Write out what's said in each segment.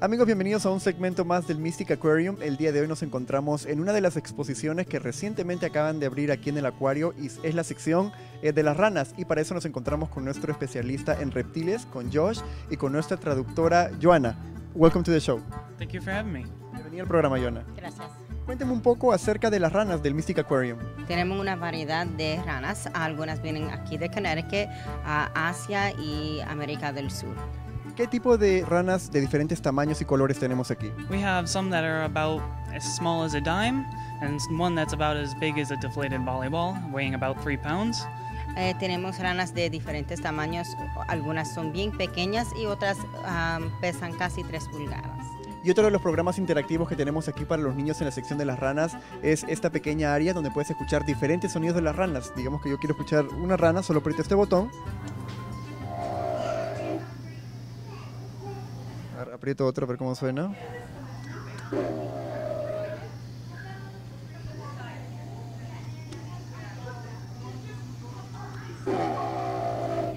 Amigos, bienvenidos a un segmento más del Mystic Aquarium. El día de hoy nos encontramos en una de las exposiciones que recientemente acaban de abrir aquí en el acuario y es la sección eh, de las ranas. Y para eso nos encontramos con nuestro especialista en reptiles, con Josh, y con nuestra traductora Joana. Welcome to the show. Thank you for having me. Bienvenida al programa, Joana. Gracias. Cuénteme un poco acerca de las ranas del Mystic Aquarium. Tenemos una variedad de ranas. Algunas vienen aquí de Connecticut, a Asia y América del Sur. ¿Qué tipo de ranas de diferentes tamaños y colores tenemos aquí? We have some that are about as small as a dime, and one that's about as big as a deflated volleyball, weighing about three pounds. Eh, tenemos ranas de diferentes tamaños. Algunas son bien pequeñas y otras um, pesan casi 3 pulgadas. Y otro de los programas interactivos que tenemos aquí para los niños en la sección de las ranas es esta pequeña área donde puedes escuchar diferentes sonidos de las ranas. Digamos que yo quiero escuchar una rana, solo aprieto este botón. Aprieto otro a ver cómo suena.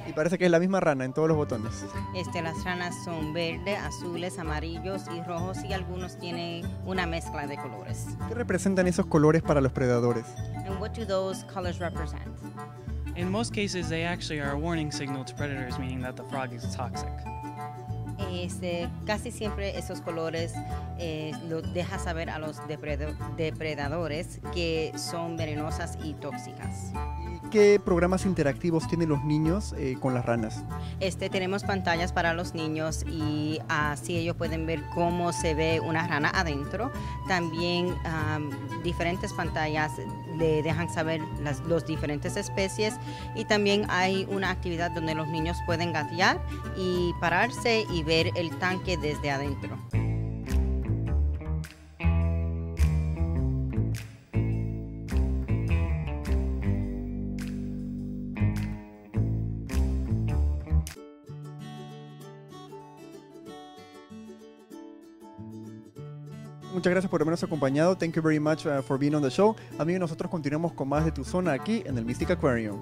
Y parece que es la misma rana en todos los botones. Este, las ranas son verdes, azules, amarillos y rojos y algunos tienen una mezcla de colores. ¿Qué representan esos colores para los predadores? And what do those colors represent? In most cases, they actually are a warning signal to predators, meaning that the frog is toxic. Casi siempre esos colores eh, lo deja saber a los depredadores que son venenosas y tóxicas. ¿Y ¿Qué programas interactivos tienen los niños eh, con las ranas? Este, tenemos pantallas para los niños y así ellos pueden ver cómo se ve una rana adentro. También am, diferentes pantallas le dejan saber las los diferentes especies y también hay una actividad donde los niños pueden gatear y pararse y ver el tanque desde adentro. Muchas gracias por habernos acompañado. Thank you very much uh, for being on the show. Amigos, nosotros continuamos con más de tu zona aquí en el Mystic Aquarium.